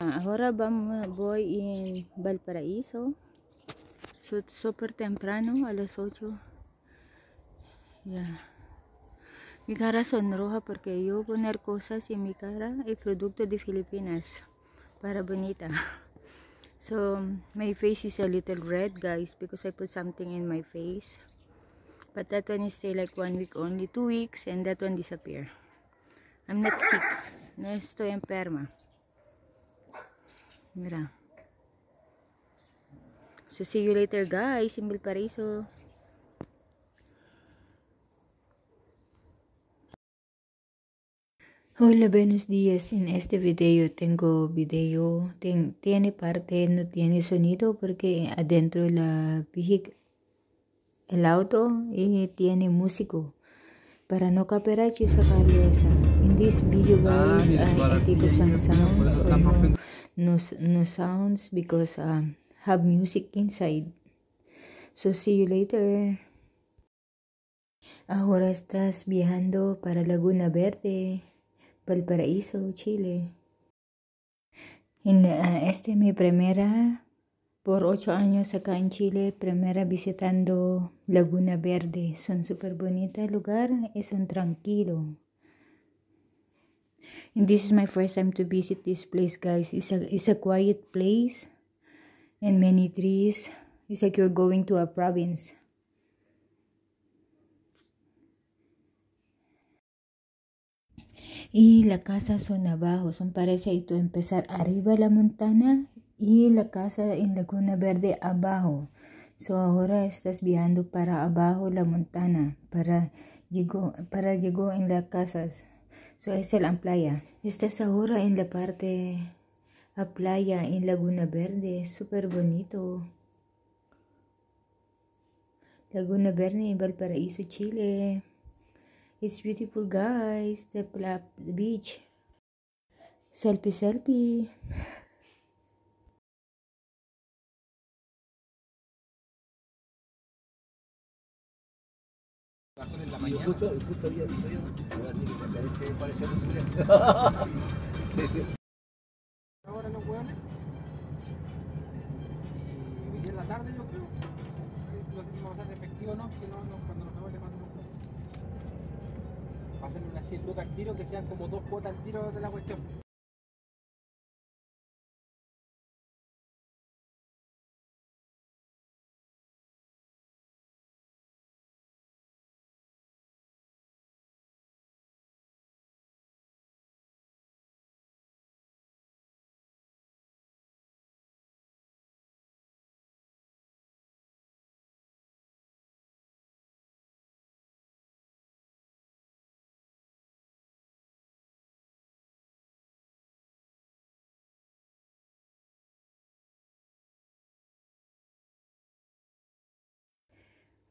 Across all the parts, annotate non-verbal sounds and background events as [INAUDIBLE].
Ahora vamos, voy en Valparaíso. Súper temprano, a las 8. Ya. Mi cara sonroja porque yo poner cosas en mi cara es producto de Filipinas para bonita. So my face is a little red guys because I put something in my face. But that one is stay like one week only, two weeks and that one disappear. I'm not sick. No estoy enferma. Mira. So see you later guys in Valparaiso. Hola, buenos días. En este video tengo video, ten, tiene parte, no tiene sonido porque adentro la el auto y tiene músico. Para no copyright, yo sacarle esa. In this video, guys, I, take some sounds or no, no, no sounds because um, have music inside. So see you later. Ahora estás viajando para Laguna Verde. Valparaíso, Chile. En uh, este mi primera, por ocho años acá en Chile, primera visitando Laguna Verde. Son súper bonitos lugar y son tranquilo. And this is my first time to visit this place, guys. It's a, a quiet place and many trees. It's like you're going to a province. y la casa son abajo, son parece esto empezar arriba la montaña y la casa en Laguna Verde abajo. So ahora estás viajando para abajo la montaña, para llegó, para en las casas. So es la playa. Estás ahora en la parte a playa en Laguna Verde, súper bonito. Laguna Verde en Valparaíso, Chile. It's beautiful guys, the beach. Selfie, selfie. Mañana. Justo, justo había visto yo. Ahora no hueones. Y en la tarde yo creo. No sé si va a ser efectivo o no, si no, cuando nos vemos le mando un hacerle unas 100 lucas al tiro que sean como dos cuotas al tiro de la cuestión.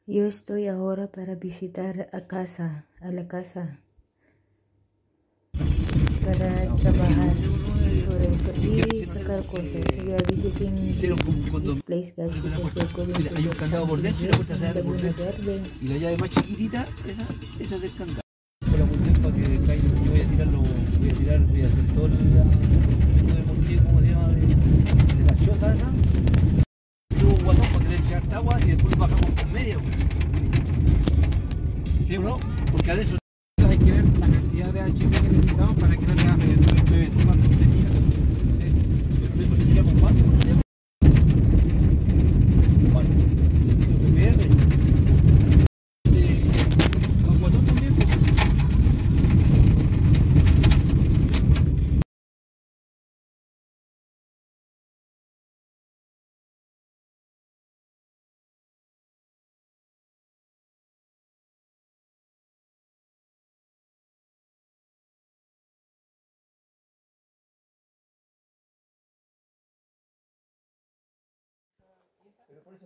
Yo estoy ahora para visitar a casa, a la casa, para trabajar por eso y sacar cosas. Yo are visiting this place, guys, because we're going to Hay un candado por dentro y la puerta se abre por dentro. Y la llave más chiquitita, esa, esa es del candado. Bro? Porque adentro hay que ver la cantidad de HP que necesitamos para que no sea PVC más contenido. Entonces, lo mismo le tiramos cuatro, ¿no? Bueno, le tiro PPR. Con guatón también, pues.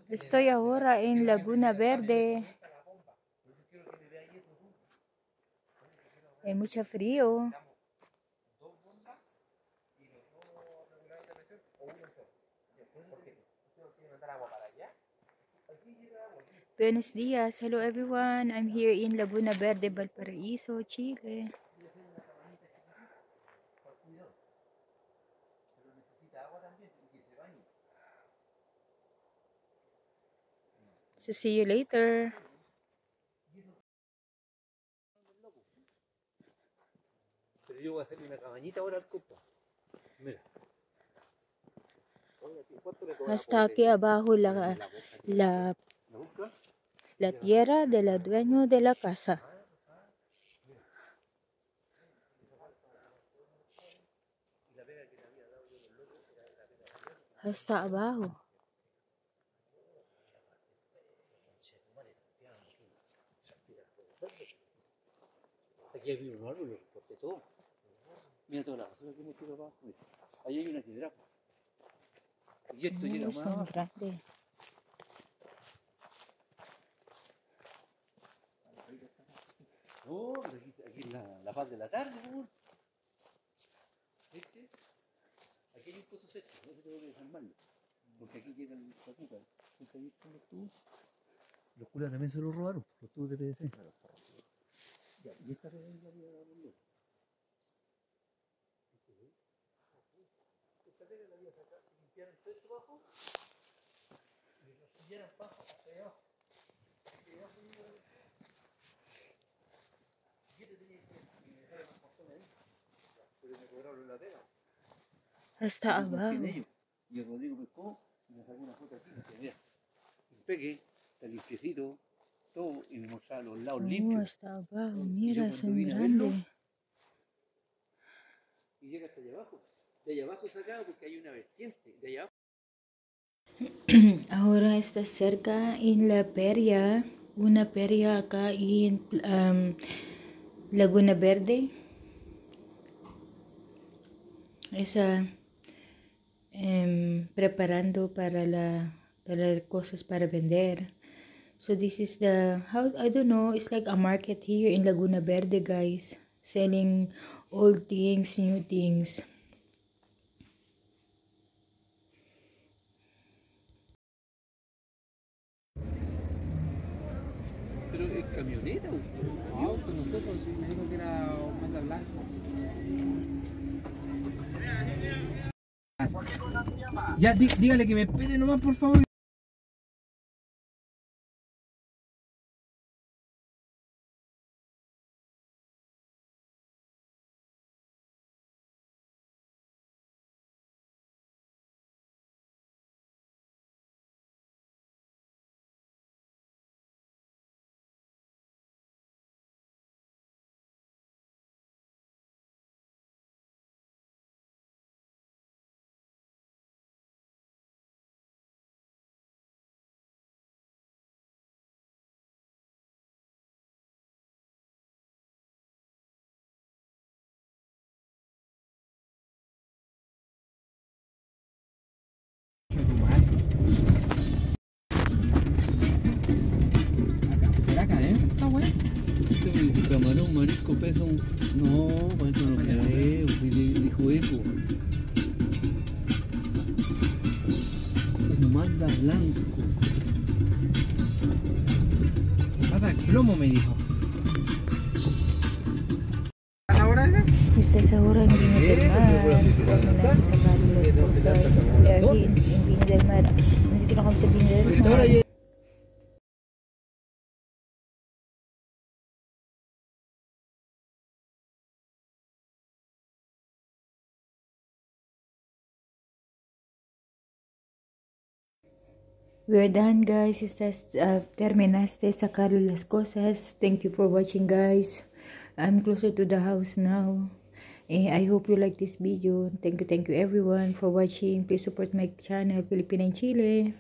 Estoy ahora en Laguna Verde. Hay mucho frío. Buenos días. Hello everyone. I'm here in Laguna Verde, Valparaiso, Chile. So see you later. Pero yo voy a hacerle una cabañita ahora al compa. Mira. ¿Cuánto le cobra Hasta aquí abajo la, la, ¿La tierra de la dueño de la casa. Hasta abajo. Aquí había un árbol, lo corté todo. Mira toda la basura que hemos tirado abajo. mira. Ahí hay una piedra. Y esto llega Oh, más grandes. No, pero aquí, aquí es la, la paz de la tarde, amor. ¿Viste? Aquí hay un pozo seco, no se tengo que desarmarlo. Porque aquí llega el zacuca. ¿Nunca has visto los tubos? Los curas también se los robaron, los tubos de PVC. Ya, y esta red es la vida de la luz. Esta red la vida sacar, limpiaron todo esto abajo y lo siguieron abajo, hasta allá abajo. Hasta allá abajo llegó el- yo te tenía que dejar a más personas ahí. Pero me cobraron la pega. Hasta Yo confié en abajo. ellos. Y el Rodrigo pescó y me sacó una foto aquí. Me decía, mira, el peque está limpiecito, todo, me mostraba los lados limpios. hasta abajo. Mira, a verlo, grandes. Y llega hasta allá abajo. De allá abajo sacaba porque hay una vertiente. De allá abajo. [CLEARS THROAT] Ahora está cerca en la peria, una peria acá en um, Laguna Verde. Está em, preparando para la para cosas para vender. So this is the how I don't know. It's like a market here in Laguna Verde, guys, selling old things, new things. Pero es camioneta, No, con nosotros me dijo que era manda blanco. Ya, dí- dígale que me espere nomás, por favor. Pesa un... No, eso no creo, di- dijo Eco. Un Mazda blanco. Mata plomo, me dijo. ¿Estás seguro en Viña del Mar? Sacar las cosas aquí en, en Viña del Mar. Na kami sa Viña del Mar. We're done guys. Estás, uh, terminaste sacar las cosas. Thank you for watching guys. I'm closer to the house now. Eh, I hope you like this video. Thank you, thank you everyone for watching. Please support my channel, Filipino in Chile.